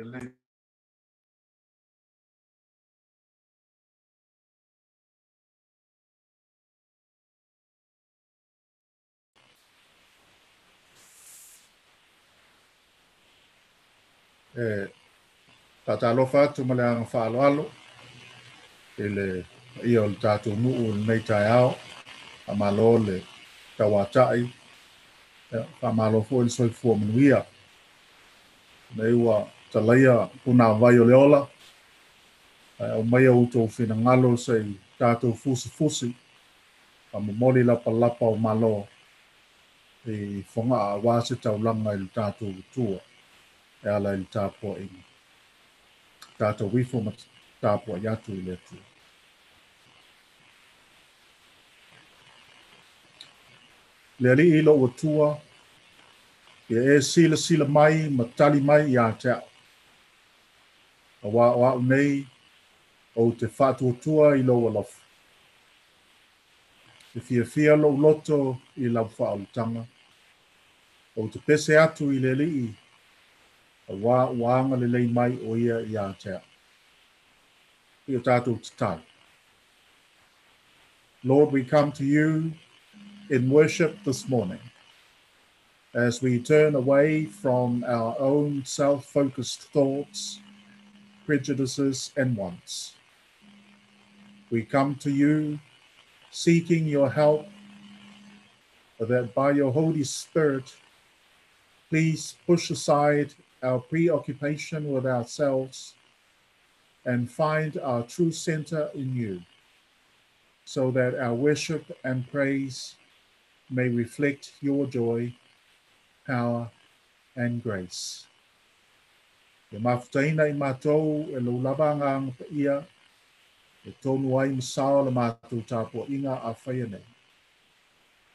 e le e tatalofa atu ma le aga fa'aloalo i le ia o le tatou nu'u o lenei taeao a malo le tauata'i fa'amalo fo'i le soifua manuia nei ua talaia puna vai o le ola. O mai au outou finagalo sei tatou fusifusi a momoli lapalapa o malo. I foga'a auā se taulaga i le tatou utua e ala i le tapuaʻiga tatou ifo ma tapuaʻi atu i le atua le ali'i lo'u atua ia e silasila mai ma tali mai iā te a'o nei te i e lo'u loto i te pese atu i le mai o ia iā te i o tatou Lord, we come to you in worship this morning as we turn away from our own self focused thoughts, prejudices, and wants. We come to you seeking your help that by your Holy Spirit, please push aside our preoccupation with ourselves and find our true center in you so that our worship and praise may reflect your joy, power, and grace. E mafutaina i mātou e lau lava ngang pa ia, e tonu ai masao le mātou tāpua inga a whaia nei.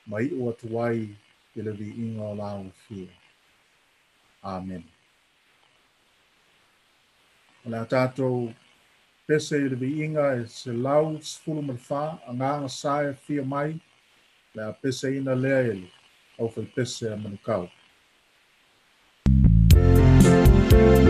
Mai ua tuai i e le vi inga o lao fia. Amen. Le tātou pese i le vi inga e se lau sfulu malfa a nganga sae fia mai e le a pese ina lea ele au fai pese a manukau. Thank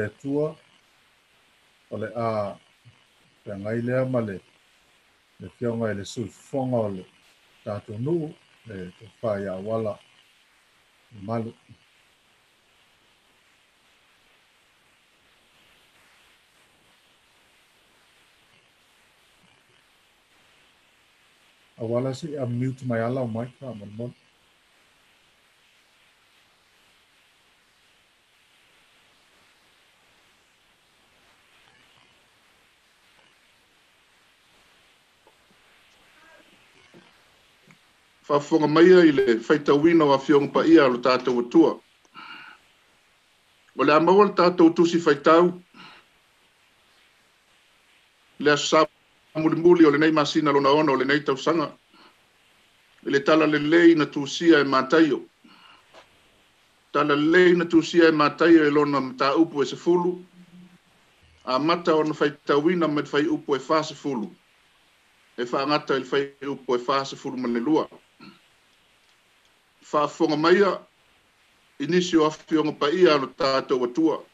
le tua o a pe ngai lea ma le le fionga e le sui fonga o le tātou nuu le te whai a wala malu. A wala si a mute mai ala o mai ka mon. whaafonga mai i le whaitawina wa fionga pa ia lo tātou atua. O le amaua le tātou tusi whaitau, le asa muli muli o le nei masina lona ona o le nei tausanga, i le tala le lei na tusia e mātaio. Tala le lei na tusia e mātaio e lona mta upu e se fulu, a mata o na whaitawina me whai upu e wha se fulu, e wha ngata i whai upu e wha se fulu mane lua whaafonga mai a inisi o awhionga pa ia anu tātou atua.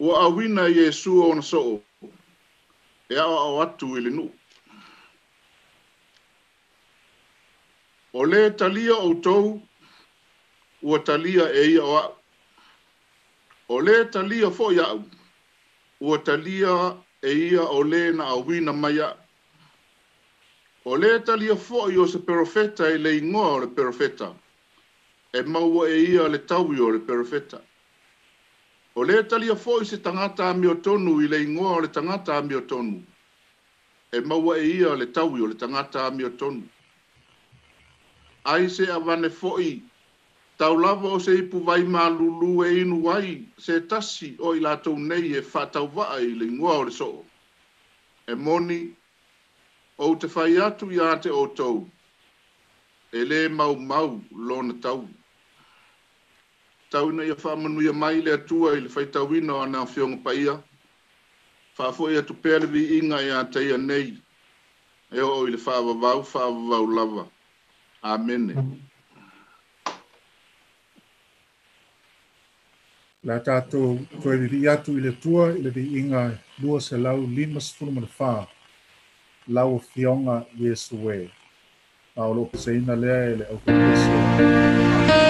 Ua awina i Jesu o na soo, e awa au atu ili nu. O le talia o tou, ua talia e ia o au. O le talia fo ia au, ua talia e ia o le na awina mai a O le talia fo i o se perofeta i le ingoa o le perofeta. E maua e ia le taui o le perofeta. O le talia fo i se tangata ami o tonu i le ingoa o le tangata ami o tonu. E maua e ia le taui o le tangata ami tonu. Ai se avane fo i tau lava o se ipu vai ma lulu e inu wai se tasi o i la nei e whātau tau waa i le ingoa o le so. E moni o te whai atu i ate o tau, e le mau mau lona tau. Tau na ia whamanu ia mai le atua i le whai tau ina o ana whionga pa ia, whafo ia tu pere inga i ate ia nei, e o i le whaavavau, whaavavau lava. Amene. La tātou koe li atu i le tua i le vi inga lua se lau lima sifunu mana whaa lau fionga Yesu e. A o loko se ina lea e le au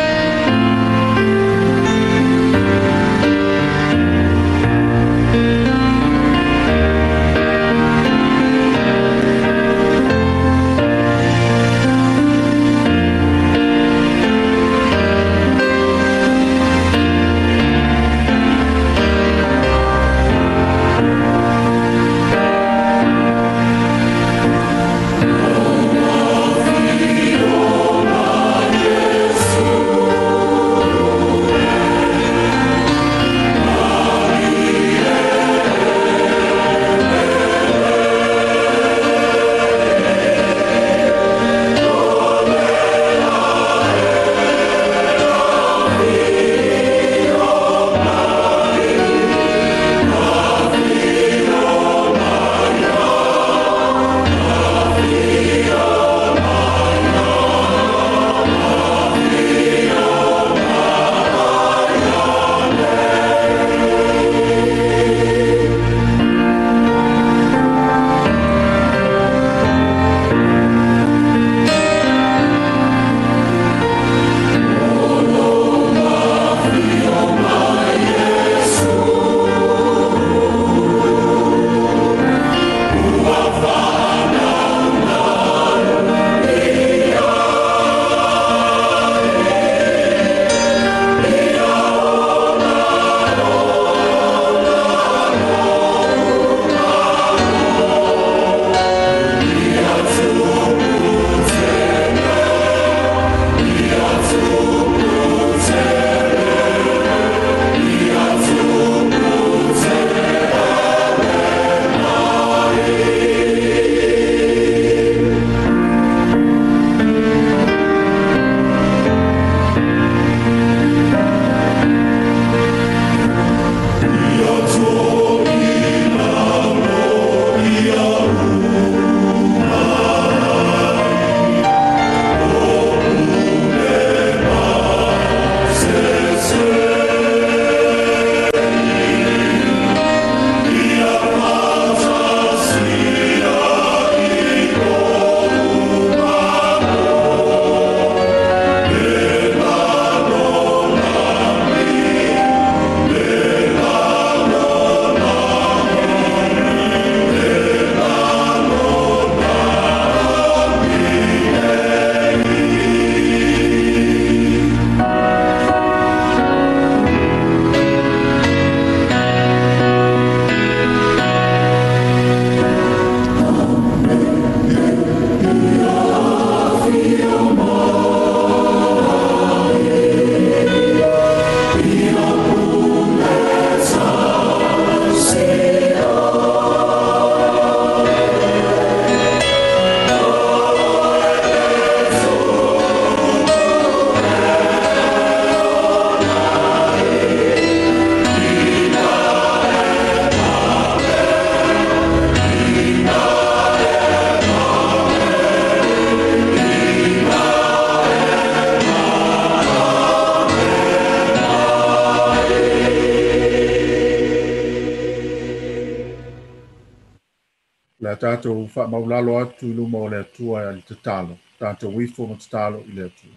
tātou wha maulalo atu i luma o le atua e te talo. Tātou wifo mo te talo i le atua.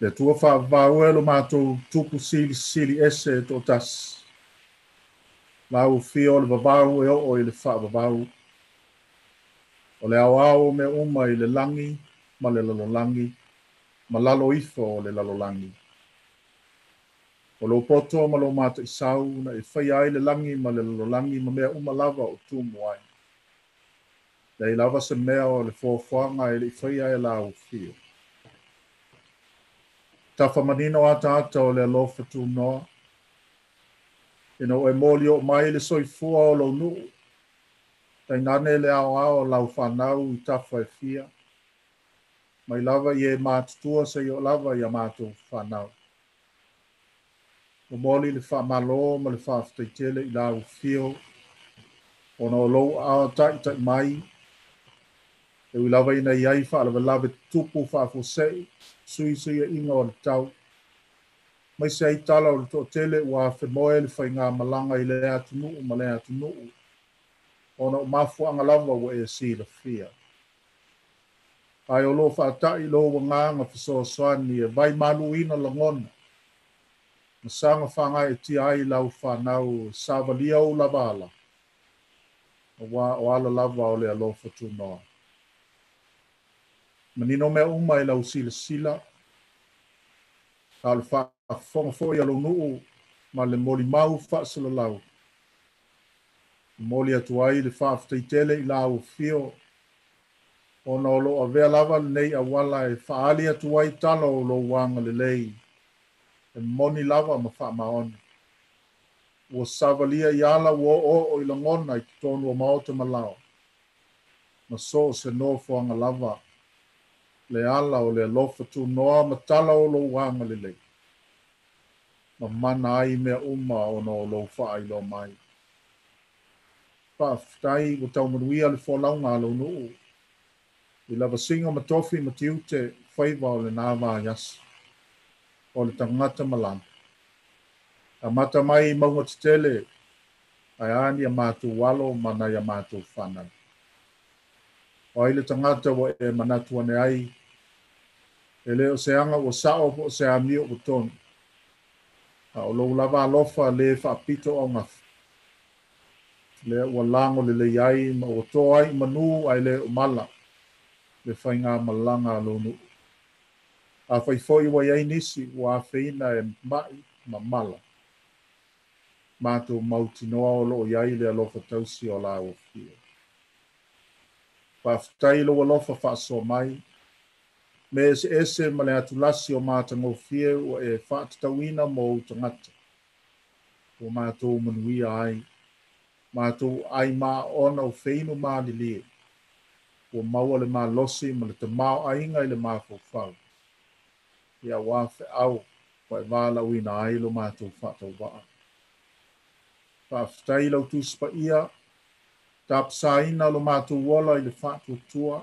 Le tua wha vau e lo mātou tupu sili sili ese e tō tas. Lau fio le vavau e o i le wha vavau. O le au au me uma i le langi, ma le lalo langi, ma lalo ifo o le lalo langi. O lo poto ma lo mata i sau na i whai ai le langi ma le lalo langi ma mea uma lava o tū muai. Le i lava se mea o le fōwhanga i le whai ai la o fio. Ta whamanino ata ata o le alofa tū noa. Ino e mōli o mai le soifua o lo nuu. Tai nane le ao ao lau whanau i tafa e fia. Mai lava i e mātutua se i o lava i a mātu whanau. O moli le malo ma le wha aftai tele i lau fio. O no lo a tai tai mai. E ui lava ina iai wha lava lava tupu wha fosei. Sui sui e inga o le tau. Mai se ai tala o le to tele ua whe moe le whai ngā malanga i le atu nuu ma le atu nuu ona o mafu anga lava wa e si la fia. Ai o lo whaatai lo wa nganga fiso swani e vai malu ina la ngona. Na e ti ai lau whanau sawa lia o la vala. O wa o ala lava o le alo fatu noa. Manino mea uma i lau sila sila. Ka le i alo nuu ma le moli mau wha sila lau moli atu ai le faafetaitele i lau fio ona o loo avea lava lenei auala e faaali atu ai talo o lou aga lelei e moni lava ma faamaoni ua savalia i ala ua o'o i lagona i totonu o maota malao. Ma so o se nofoaga lava le ala o le alofa tunoa ma tala o lou aga lelei ma mana ai mea uma o lou faailoa mai. Whaafitai o tau manuia le wholaunga alo nuu. I lava singa ma tofi ma tiute whaiva o le nāwa yas. O le tangata malam. A mata mai i maunga te tele, ai ani a mātu walo mana i a mātu whanau. O ai le tangata wa e manatu ane ai, e leo se anga o sao po se ami o tonu. A o lo lava alofa le whaapito o ngafu le ua ai ma ua toa ai manu ai le mala le faigā malaga alonuu a fai foi wai ai nisi o a feina e mai ma mala. Mātou mauti noa o loo iai le lofa tausi o la o fia. Paftai lo wa lofa fa so mai, me ese ese ma le atu lasi o mātango ngō fia o e fata tawina mo tangata. O mātou manuia ai, mātou ai mā ona o feinu mā ni lia, o maua le mā losi ma le te mā ainga i le mā kofau. Ia ua feʻau ua e valauina ai lo matou faatauvaa faafetai lau tusi paia tapasaina lo matou ola i le faatuatua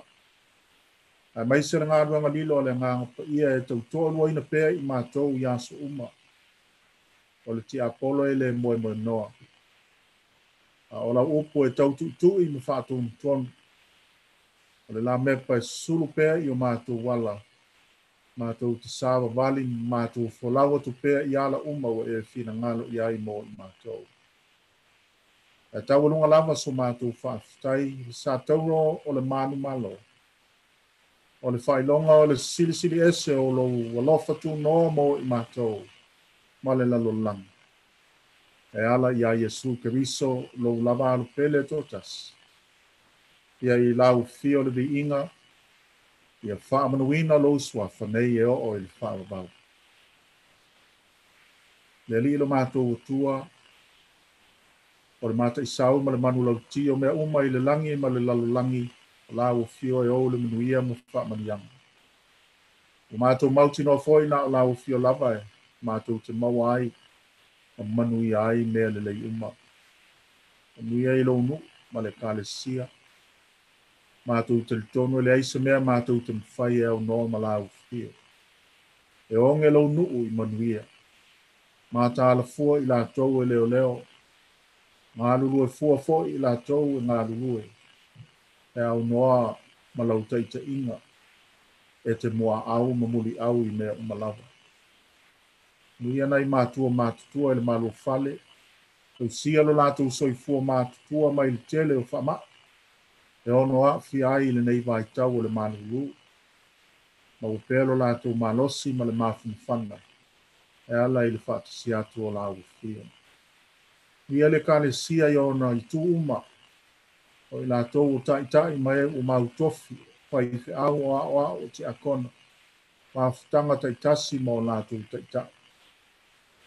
ae maise le galuega lilo o le agaga paia e tautoʻaluaina pea i matou iā so uma. O le tiapolo e le moemoe noa. O la upo e tau tu i me whātu tonu. O le la e sulu pēr i o mātou wala. Mātou te sāwa wali, mātou wholawa tu pēr i ala uma o e whina ngalo i ai mō i mātou. E tau alunga lava so mātou whaafitai, sa tauro o le mānu malo. O le whailonga o le sili sili ese o lo walofa tu no mō i mātou. Ma le lalo langa e ala ia Yesu Keriso lo lava alu pele totas. Ia i lau fio le vi inga, ia wha amanuina lo swa whanei e o o i wha wau. Le li lo mātou tua, o le māta i sau ma le manu lau ti o mea uma i le langi ma le lalu langi, o lau fio e o le manuia ma wha manianga. O mātou mauti no foi na o lau fio lava e, mātou te maua ai, a manu i ai mea le lei uma. A nui ai lo nu, ma le kale sia. Mātou te tono le aisa mea mātou te mwhai e au noa ma la ufia. E onge lau nuu i manuia. ia. Māta fua i la tau e leo leo. ngā lulu e fua fo i la tau e ngā lulu e. E au noa malau taita inga e te mua au mamuli au i mea umalawa. Nui ana i mātua mātutua e le malo fale, Kau sialo lātou soi fua mātutua mai le tele o whama, e ono a fi ai le nei vai tau o le malo lu. Ma u pēlo lātou malosi ma le mafuna whanga, e ala i le whātasi atu o lau fia. Ia le kale sia i ona i tu uma, o i lātou o tai tai mai o mau tofi, pai i au o a o te akona, whāwhutanga tai tasi ma o lātou tai tai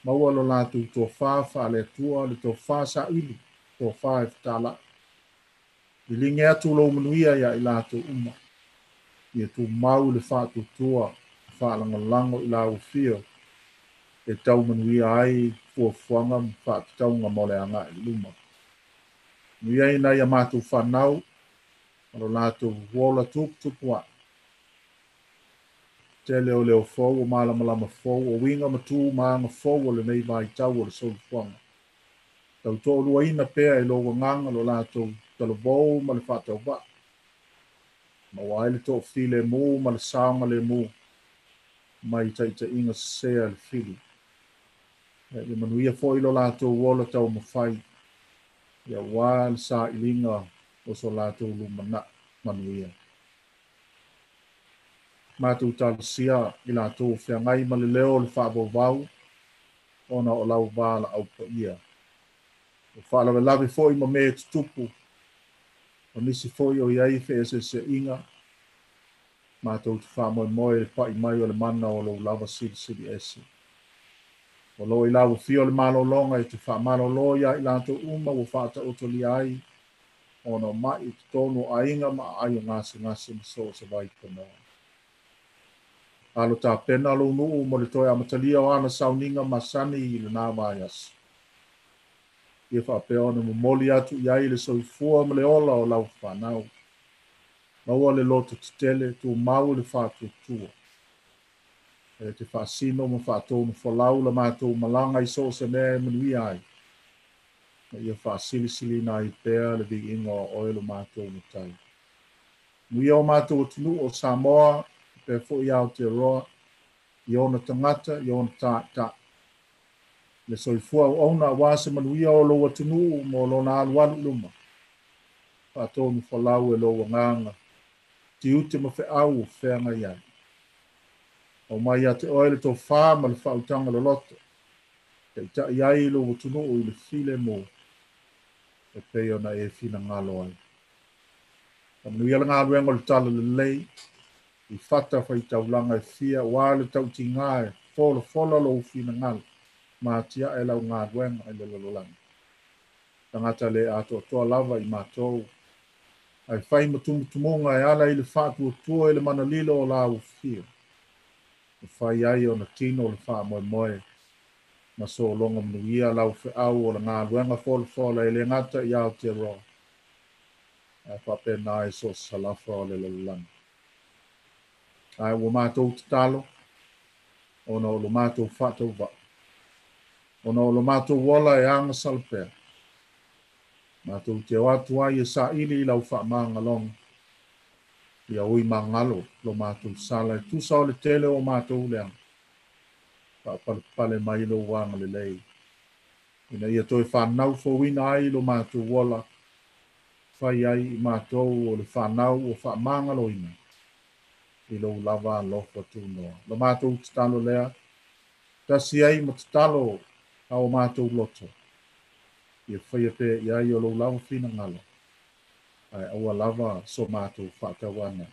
maua lo latou tofā faaleatua le tofā saʻili tofā e fetālaʻi i lige atu lou manuia ia i latou uma. Ia tumau le faatuatua lango i laufio e taumanuia ai fuafuaga ma faatatauga mo le agaʻi luma. Nuia ina ia matou fanau ma lo latou ola tuputupu aʻi tele o leo fou o malamalama fou o winga matu maanga fou o le nei mai tau o le sol fuanga. Tau tō lua ina pēa e loa nganga lo lātou talo bou ma le whātau ba. Ma wai le tō file mū ma le sānga le mū mai ta ita inga sea le fili. E le manuia fo ilo lātou wola tau mawhai. Ia wā le sā ilinga o so lātou lumana manuia. mātou tālasia i la tō whia ngai ma le leo le whaabau ona o lau wāla au pa ia. O whaalawe lawe fōi ma mea tutupu, o nisi fōi o iai whea se se inga, mātou tu wha moe moe le pai mai o le mana o lau lava siri esi. O lo i lau fio le malo longa i te wha malo loia i la tō uma o whaata oto li ai, ona mai i tonu a inga ma ai o ngasi ma so se vai konoa alo ta pena lo nu mo le toy amatalia o ana sauninga masani i le nā mai as. Ia wha pe ona mo moli atu i aile so i fua mo le ola o lau whanau. Maua le loto te tele tu mau le whātua tua. E te whaasino mo whātou mo whalau la mātou malanga i so se mea manui ai. Ma ia whaasili sili nā i pēr le vi ingo o oelo mātou mo tai. Nui o mātou o tunu o Samoa, pe fo ia o te roa i ona tangata i ona ta ta le soi fua o ona wa se manuia o lo atunu mo lo na alwan luma. Pa to mi lau e lo nganga ti ute mo fe au fe nga ia o mai ate oile to fa ma le fa utanga lo loto. Te ta ia i lo atunu o i le file mo e pe ona e fina ngalo ai. Manuia la ngā ruenga le tala le lei, i fata fai taulanga e fia wa le tau ti ngae folo folo lo fina ngal ma tia e lau ngā dueng ai le lololanga. Tangata le ato toa lava i mātou. Ai fai matumu tumonga e ala i le fatu tua i le mana lilo o lau fia. E fai ai o na tino le faa moe moe. Ma so longa mnuia lau fe au o le folo folo e le i au te roa. E fa pe nai so salafa o le lololanga ai ua matou ona o lo matou ona o lo matou ola e agasala pea matou o atu ai e sa'ili i lau fa'amagaloga ia ui magalo lo matou sala. E tusa o le tele o matou leaga fa'apalepale mai lou aga lelei ina ia toe fanau fouina ai lo matou ola fai ai i matou o le fanau o fa'amagaloina i lo lava lofo tunoa. Lo mātou tatalo lea, tasi ai ma tatalo a o mātou loto. Ia whaia pe i ai o lo lau whina ngalo. Ai aua lava so mātou whakawana.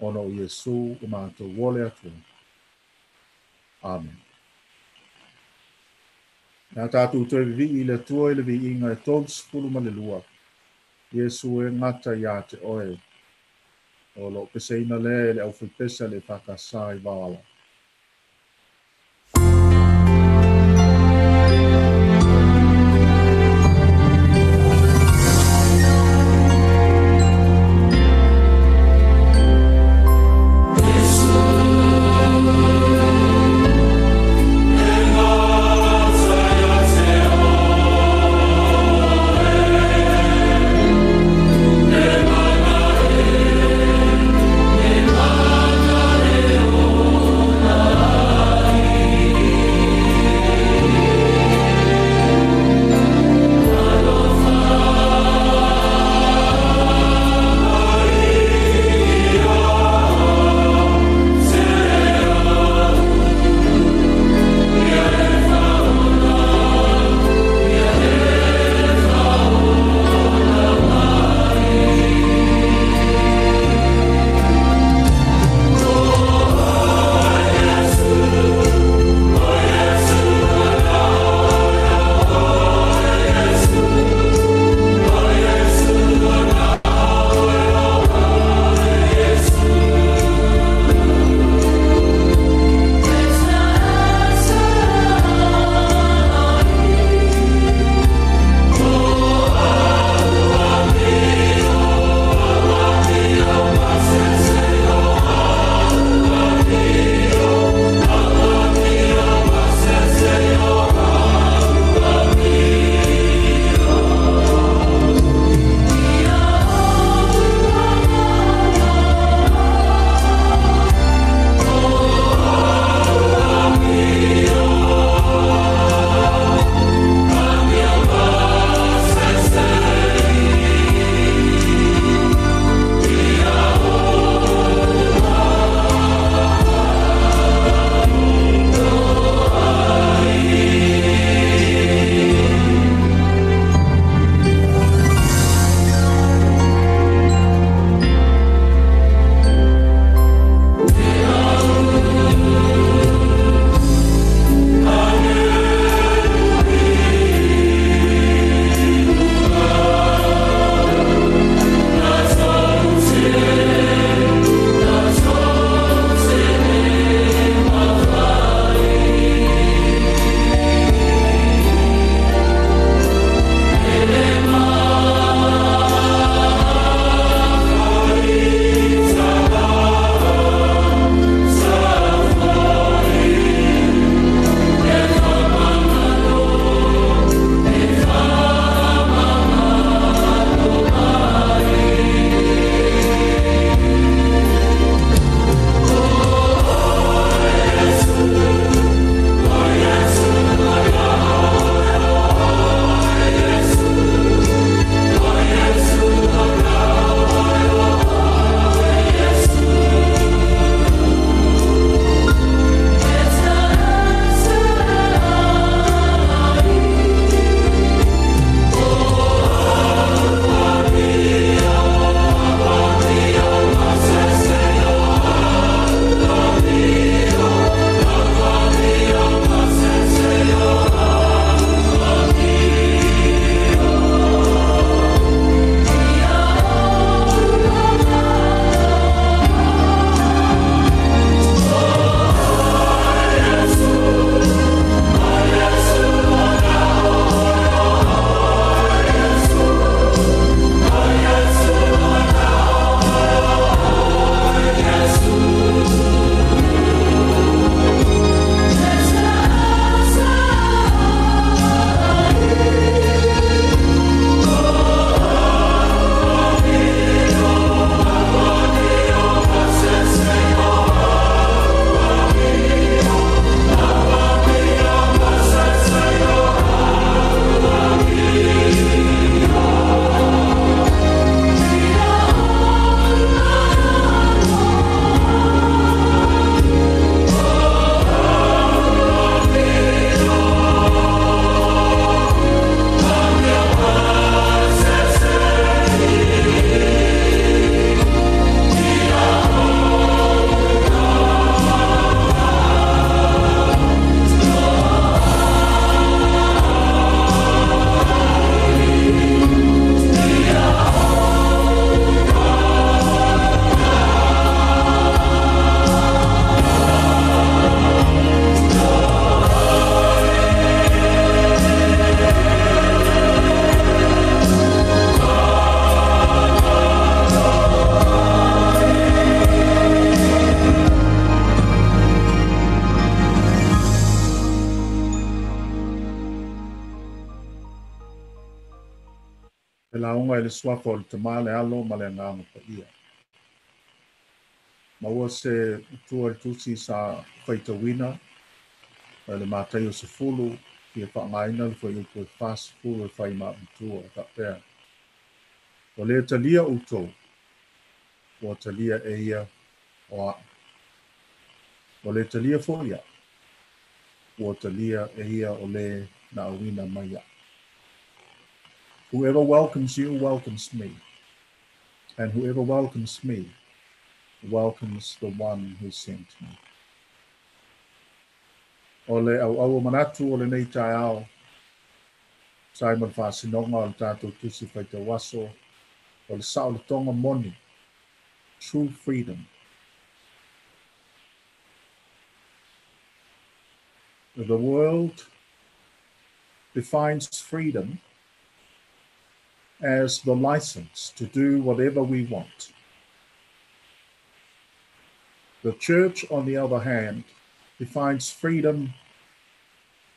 Ono Iesu o mātou wole atu. Amen. Nā tātou toi vi i le tua i le vi inga e tōs sepulu ma le lua. Iesu e ngata i te oe o lo peseina le le au pesa le whakasā i wāla. swako o le te maale alo ma le ngāma pa ia. Ma ua se tua i tusi sa whaita wina, le mātai o se fulu, ki e whaangaina le whai upo e whas fulu e whai mā mtua, ka pēr. O le talia uto, o talia e ia o a. O le talia fōia, o talia e ia o le na awina mai ia. Whoever welcomes you welcomes me. And whoever welcomes me welcomes the one who sent me. O le au au manatu o le nei tai ao. Simon Fasinonga o le tātou tusi whai te waso. O le sao tonga moni. True freedom. The world defines freedom as the license to do whatever we want. The church, on the other hand, defines freedom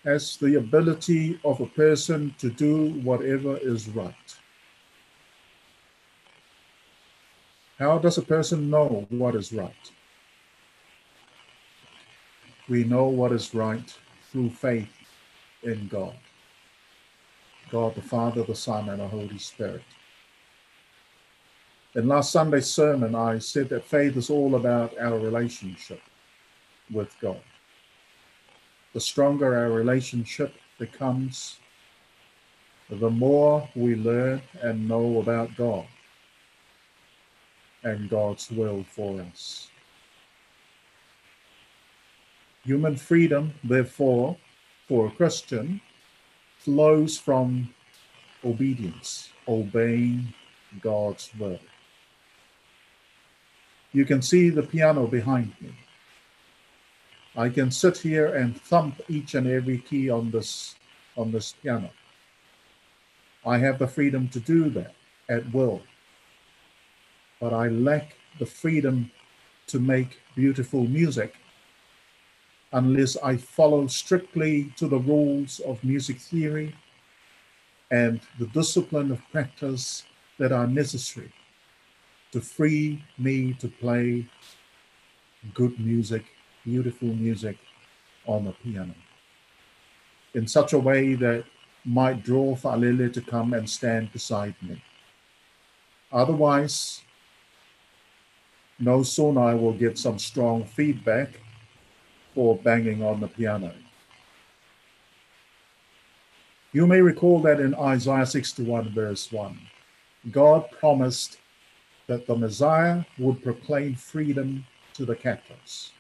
as the ability of a person to do whatever is right. How does a person know what is right? We know what is right through faith in God. God the Father, the Son, and the Holy Spirit. In last Sunday's sermon, I said that faith is all about our relationship with God. The stronger our relationship becomes, the more we learn and know about God and God's will for us. Human freedom, therefore, for a Christian flows from obedience, obeying God's will. You can see the piano behind me. I can sit here and thump each and every key on this on this piano. I have the freedom to do that at will. But I lack the freedom to make beautiful music unless I follow strictly to the rules of music theory and the discipline of practice that are necessary to free me to play good music, beautiful music on the piano in such a way that might draw Fa'alele to come and stand beside me. Otherwise, no sooner I will get some strong feedback or banging on the piano. You may recall that in Isaiah 61, verse 1, God promised that the Messiah would proclaim freedom to the captives.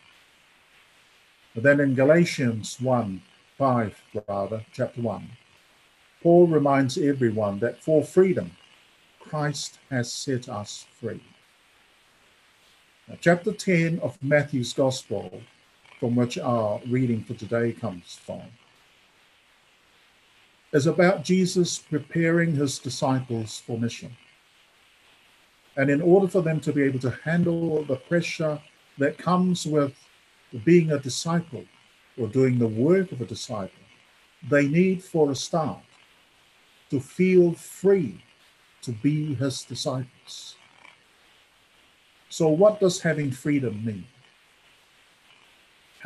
But then in Galatians 1, 5, rather, chapter 1, Paul reminds everyone that for freedom, Christ has set us free. Now, chapter 10 of Matthew's Gospel from which our reading for today comes from, is about Jesus preparing his disciples for mission. And in order for them to be able to handle the pressure that comes with being a disciple or doing the work of a disciple, they need for a start to feel free to be his disciples. So, what does having freedom mean?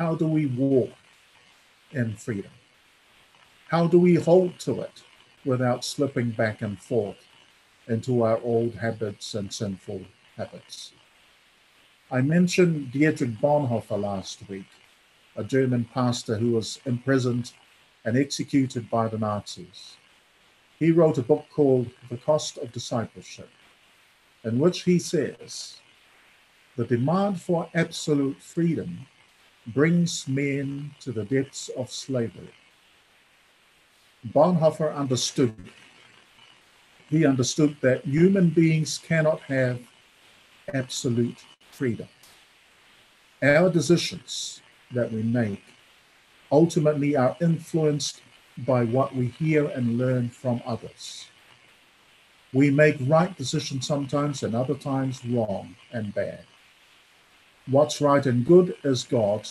How do we walk in freedom? How do we hold to it without slipping back and forth into our old habits and sinful habits? I mentioned Dietrich Bonhoeffer last week, a German pastor who was imprisoned and executed by the Nazis. He wrote a book called The Cost of Discipleship, in which he says the demand for absolute freedom brings men to the depths of slavery. Bonhoeffer understood. He understood that human beings cannot have absolute freedom. Our decisions that we make ultimately are influenced by what we hear and learn from others. We make right decisions sometimes and other times wrong and bad. What's right and good is God,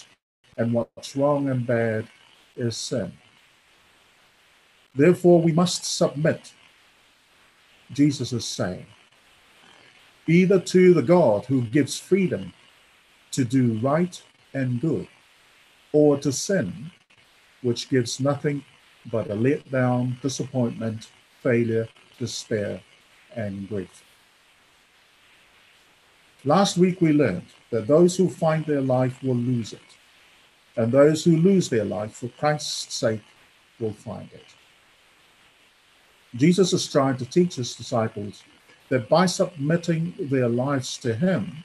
and what's wrong and bad is sin. Therefore, we must submit Jesus is saying, either to the God who gives freedom to do right and good, or to sin, which gives nothing but a letdown, disappointment, failure, despair, and grief. Last week we learned that those who find their life will lose it, and those who lose their life for Christ's sake will find it. Jesus is trying to teach his disciples that by submitting their lives to him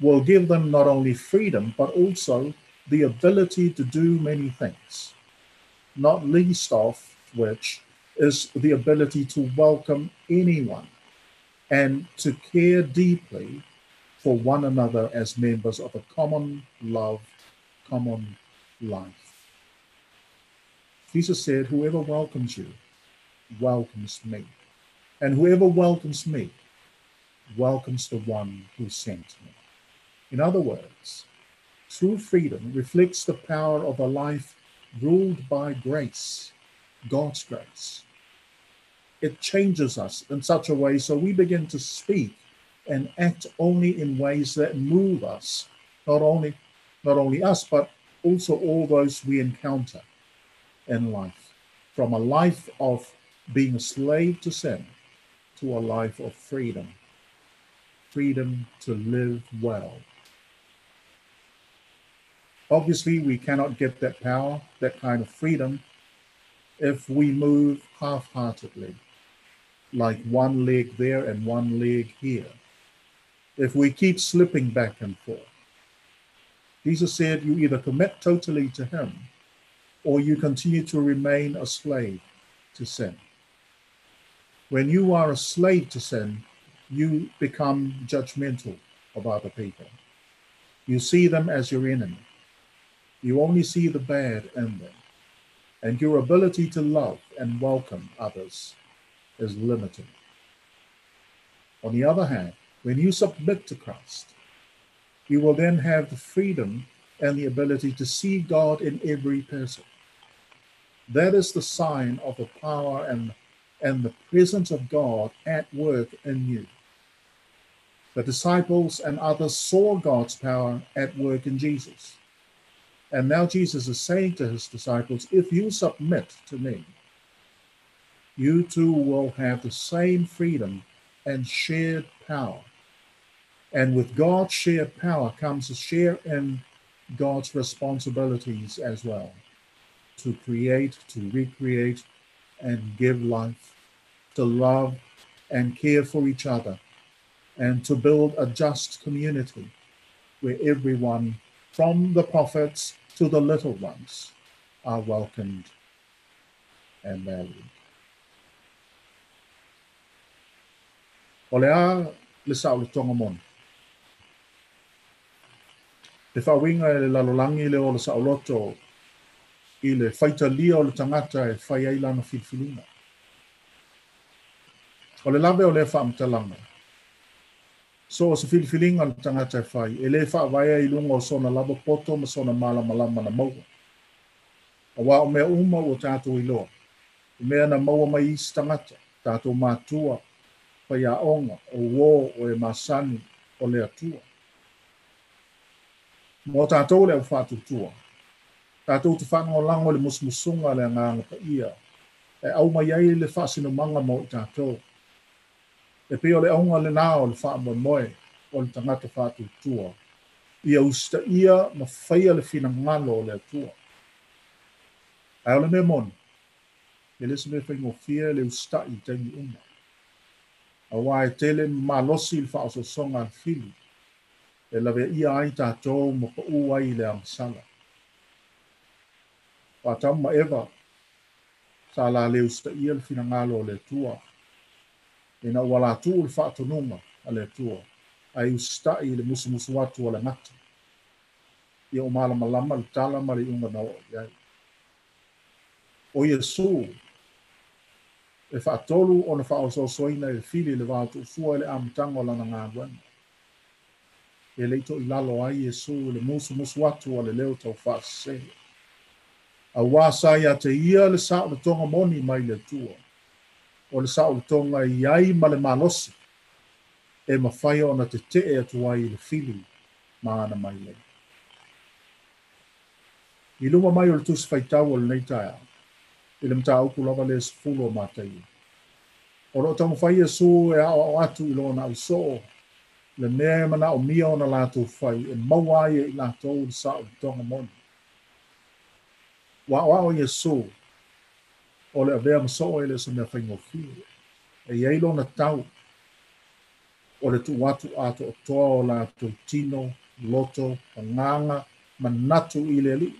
will give them not only freedom, but also the ability to do many things, not least of which is the ability to welcome anyone and to care deeply for one another as members of a common love, common life. Jesus said, Whoever welcomes you welcomes me, and whoever welcomes me welcomes the one who sent me. In other words, true freedom reflects the power of a life ruled by grace, God's grace. It changes us in such a way so we begin to speak and act only in ways that move us, not only not only us, but also all those we encounter in life. From a life of being a slave to sin to a life of freedom, freedom to live well Obviously, we cannot get that power, that kind of freedom, if we move half heartedly, like one leg there and one leg here. If we keep slipping back and forth. Jesus said, You either commit totally to Him or you continue to remain a slave to sin. When you are a slave to sin, you become judgmental of other people. You see them as your enemy. You only see the bad in them, and your ability to love and welcome others is limited. On the other hand, when you submit to Christ, you will then have the freedom and the ability to see God in every person. That is the sign of the power and, and the presence of God at work in you. The disciples and others saw God's power at work in Jesus. And now Jesus is saying to his disciples, if you submit to me, you too will have the same freedom and shared power. And with God's shared power comes a share in God's responsibilities as well to create, to recreate, and give life, to love and care for each other, and to build a just community where everyone, from the prophets to the little ones are welcomed and valued. O lea le sa le tonga mon. Le whawinga e le o le sa loto i le whaita lia o le tangata e whai ailana filfilinga. O le lawe o le whaamtalanga. so o se filifilinga le tangata e whai, e le whaawaya i lunga o sona lava poto ma sona mala malama na maua. A wā o mea uma o tātou i loa. I mea na maua mai isi tangata, tātou mātua, pa ia onga, o wō o e masani o le atua. Mō tātou le au tua. Tātou te whanau lango le musmusunga le nganga pa ia. E au mai ai le whasino manga mo tātou. e pe o le aunga le nā o le wha mo moe o le tangata whātu tua. Ia usta ia ma whaia le whina ngalo le tua. Ai ole me mon, e le se me whaingo fia le usta i tengi uma. A wā e tele ma losi il wha o songa fili. e lawe ia ai tātou mo pa uai le amasanga. Pa tamma ewa, sa la le usta ia le fina ngalo le tua, e na wala tu le whaatonunga a le tua, a i usta le musumusu watu a le ngata. Ia o mala malama le tala mali unga na o iai. O Yesu, e whaatolu o na whaososwaina e fili le vātu fua le amtango lana ngā guenga. E le to lalo ai yesu le musu musu watu wala leo to fa se. A wasa ia te ia le sa le tonga moni mai le tua. O le saʻolotoga i ai ma le malosi. E mafai ona atu ai i le fili ma ana mai lei i luma mai o le tusi faitau o lenei taeao i le mataupu lava le sefulu o mataia o loo taumafai iesu e aʻoaʻo atu i lona ausoo le nea mana o manaʻomia ona latou fai e maua ai e i latou le saʻolotoga moni ua aʻoaʻo iesu o le avea masoo e le so mea faigofie e iai lona tau, o le tuuatu a toʻatoa o latou tino, loto agaga manatu i le alii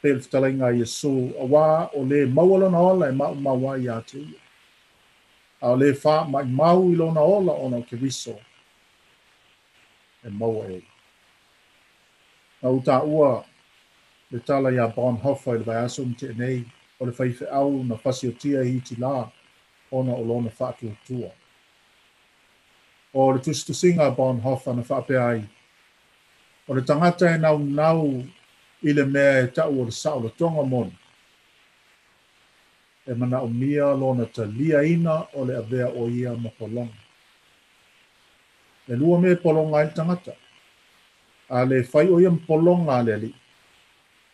pe le fetalaiga a iesu auā o lē maua lona ola e ma'u ai iā te ia a o lē faamaʻimau i lona ola ona o keriso e maua e na u taʻua le tala iā bonhofa i le vaeaso mateenei o le faifeʻau na fasiotia i iti la ona o lona faatuatua o le tusitusiga bonhofa na faapea ai o le tagata e naunau i le mea e taʻu o le saʻolotoga moni e manaʻomia lona taliaina o le avea o ia ma e lua me polonga i tangata. A le fai o iam polonga le li,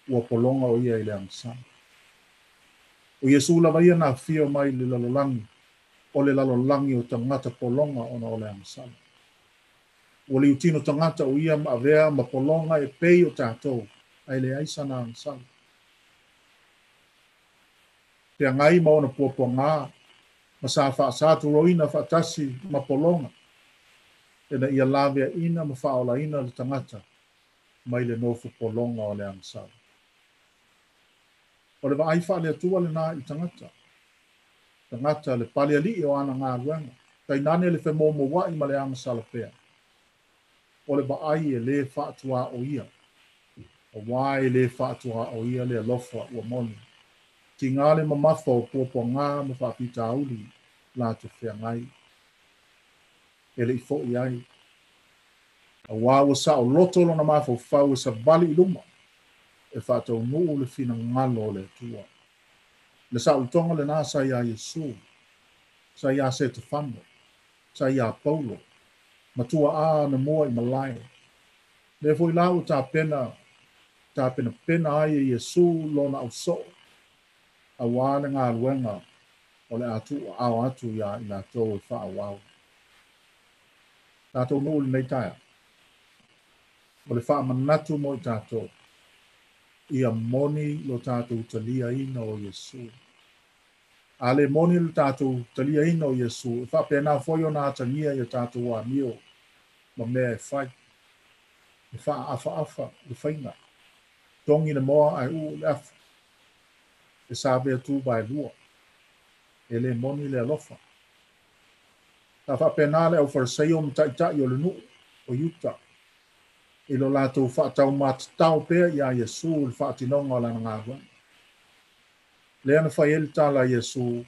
ua polonga o ia i le amsan. O Yesu la vaia na fio mai le lalolangi, o le lalolangi o tangata polonga ona ole amsan. O le tino tangata o ia avea ma polonga e pei o tatou, ai le aisana amsan. Te angai maona puapua ngā, masā fa'asātu roina fa'atasi ma polonga, ena ia laveaʻina ma faaolaina le tagata mai le nofu pologa o le agasala o le vaai faaleatua lenā i tagata tagata le palealii o ana galuega tainane le femomouaʻi ma le agasala pea. O le vaai e lē faatuāʻoia auā e lē faatuāʻoia le alofa ua moni. Tigā le mamafa o puapuagā ma faapitauli latou feagai e leʻi foʻi ai. Auā ua saʻoloto lona mafaufau e savali i luma. E faataunuu le finagalo o le atua le saʻolotoga lenā sa iā iesu sa iā setefano sa iā paulo. Matuaā na mua i malae le foi la ua tapena tapenapena ai e iesu lona ausoo auā le galuega o le atuuaʻao atu iā i latou e faauau tātou nōli nei taia. O le wha manatu mo i tātou, i a moni lo tātou talia ina o Yesu. A le moni lo tātou talia ina o Yesu, i wha pēnā whoio nā tangia i tātou a mio, ma mea e whai, i wha afa afa, i whainga, tongi na moa ai u le afa, E sāwea tū bai lua, e le moni le alofa, ta faapena le au farisaio ma ta o le nuu o iuta i lo latou faatau matatau pea iā iesu le faatinoga o lana galuega lea na fai ai le tala iesu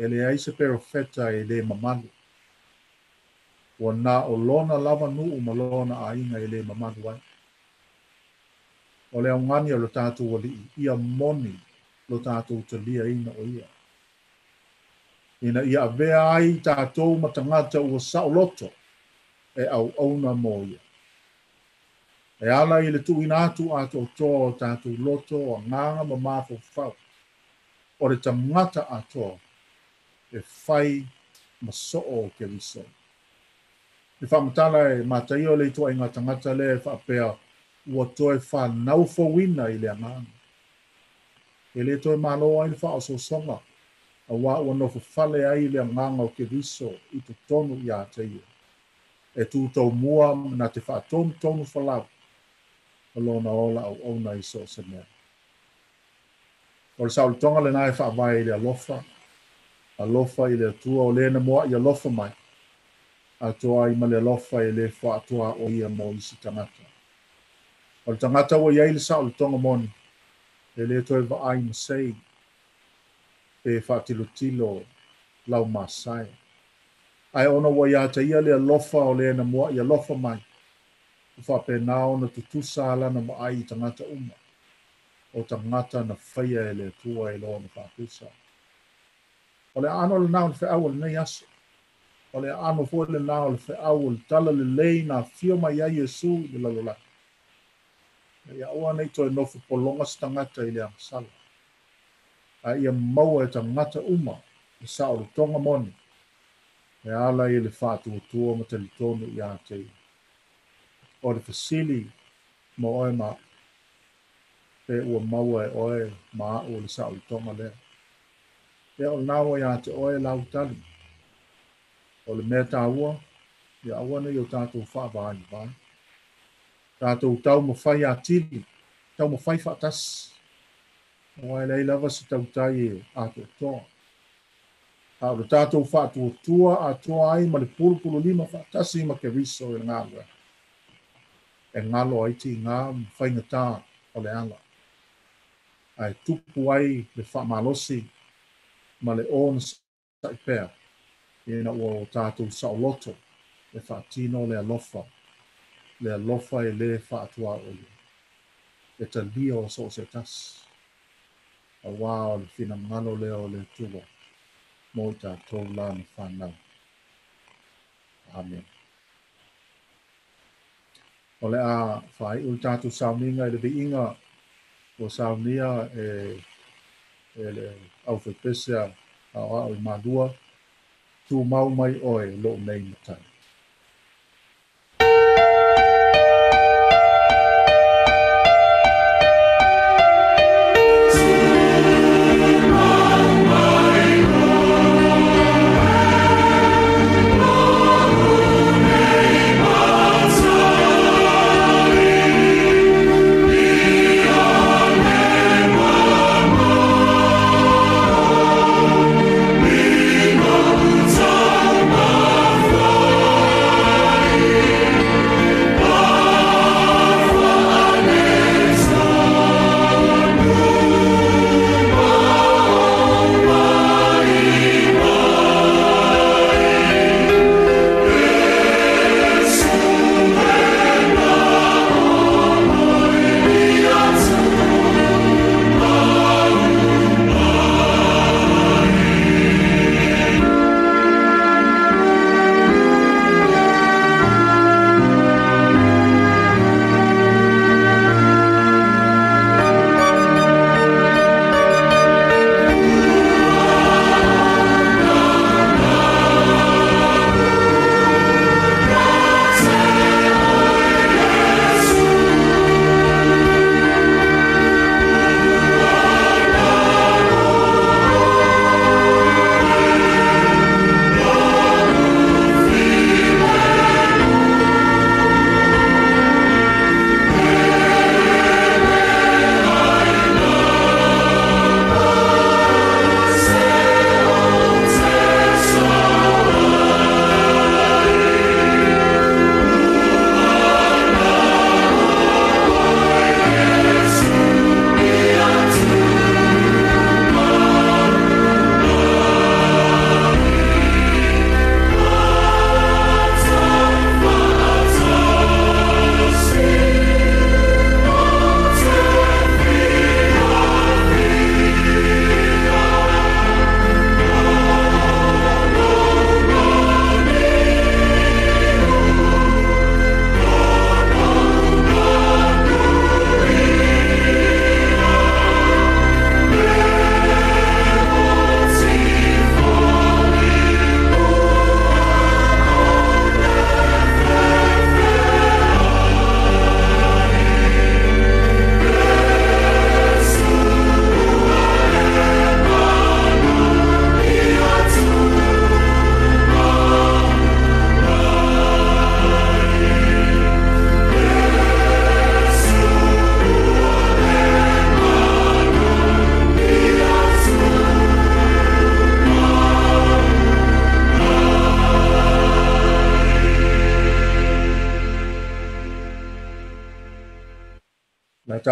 e leai se perofeta e lē mamalu. Ua na o lona lava nuu ma lona aiga e lē mamalu ai. O le augani o lo tatou alii ia moni lo tatou taliaina o ia ina ia avea ai tatou ma tagata ua saʻoloto e auauna mo ia e ala i le tuuina atu a toʻatoa o tatou loto o agaga ma mafaufau o le tagata atoa e fai ma soo o keriso e faamatala e mataia o le ituaiga tagata lea e faapea ua toe fanau fouina i le agaga e lē toe malo ai le faaosoasoga auā ua nofo fale ai le agaga o keriso i totonu iā taia e tutou mua na te faatonutonu falau o lona ola au auna i so se mea. O le saulutonga le nai whaavai i alofa, alofa i le atua o le na mai, a toa i ma le alofa i le whaatua o ia mo isi tangata. O le tangata o iai le saulutonga moni, e le toi va ai masei, pe whaatilo tilo lau masai. Ai ona wa ia ta ia le alofa o le na moa i alofa mai, o na tutusa ala na maai i tangata uma. O tangata na whaia e le tua e loa na whakusa. O le ano le nao le fe au le nei aso. O le ano fo le nao le fe au le tala le lei na fio mai ai Yesu i le lalola. Ia oa nei toi nofu polonga stangata i le angsala. a ia maua e tangata uma i sa o tonga moni. E ala i le whātua tua ma te li tonu i ātei. O le fasili ma oe ma e ua maua e oe ma a o le sa o tonga lea. E o nawa i ātei oe lau tali. O le mea tāua, i awana i o tātou whāvāni vāni. Tātou tau ma whai ātili, tau ma whai whātasi. Wai lei lava se tau tai e a te toa. A o tātou wha tua tua a toa ai ma le pulpulu lima wha tasi ma ke riso e ngā wea. E ngalo ai ti ngā whainga o le ala. A e tupu ai le wha ma le ona sa i pēr. E na ua o tātou sa o loto e wha le alofa. Le alofa e le wha. E ta o so se tasi. A wā o le whina ngano le o le tuwa mo i tātou la na whanau Amen. O le a whai ul tātou sauninga i le vi inga o saunia e e le au fe pese a a o madua tu mau mai oe lo nei matai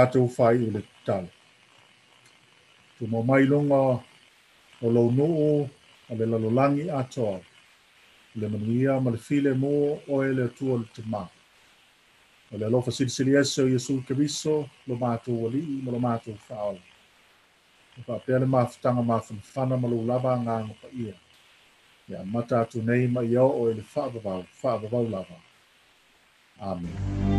tātou whai o le tala. Tu mo mai longa o lo noo a le lalolangi atoa. Le manuia ma le file mo o e le tua le te mā. O le alofa sili sili ese o Yesu Keriso, lo mātou wali, ma lo mātou whaola. Pa pele mafutanga mafanafana ma lo lava nganga pa ia. Mata atu nei ma iau o ele whaavavau, whaavavau lava. Amen.